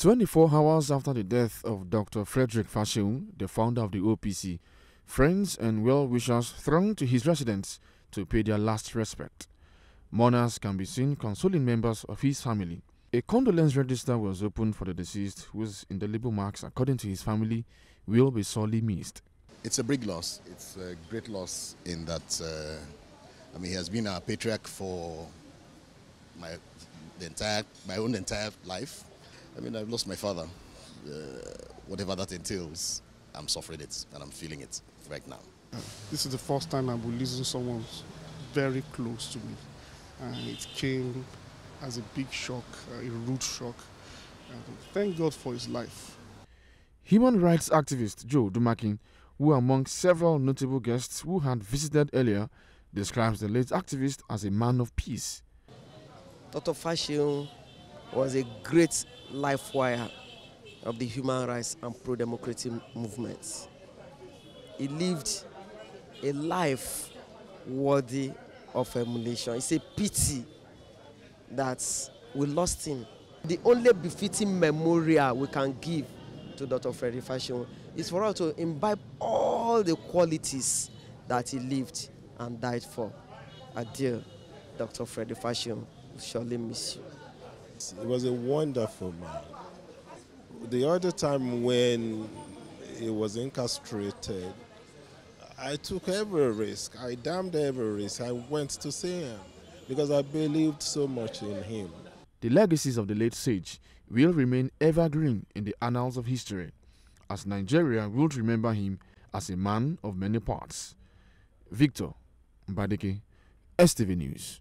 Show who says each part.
Speaker 1: 24 hours after the death of Dr. Frederick Fasehun, the founder of the OPC, friends and well wishers thronged to his residence to pay their last respect. Mourners can be seen consoling members of his family. A condolence register was opened for the deceased, whose indelible marks, according to his family, will be sorely missed.
Speaker 2: It's a big loss. It's a great loss in that, uh, I mean, he has been a patriarch for my the entire my own entire life. I mean, I've lost my father. Uh, whatever that entails, I'm suffering it and I'm feeling it right now.
Speaker 3: This is the first time I'm losing someone very close to me, and it came as a big shock, a rude shock. And thank God for his life.
Speaker 1: Human rights activist Joe Odumakin, who among several notable guests who had visited earlier, describes the late activist as a man of peace.
Speaker 4: Dr. Fasehun was a great life wire of the human rights and pro-democratic movements. He lived a life worthy of emulation. It's a pity that we lost him. The only befitting memorial we can give to Dr. Freddie Fasehun is for us to imbibe all the qualities that he lived and died for. Adieu, Dr. Freddie Fasehun We surely miss you.
Speaker 5: It was a wonderful man. The other time when he was incarcerated, I took every risk. I damned every risk. I went to see him because I believed so much in him.
Speaker 1: The legacies of the late sage will remain evergreen in the annals of history, as Nigeria will remember him as a man of many parts. Victor Mbadeke, STV News.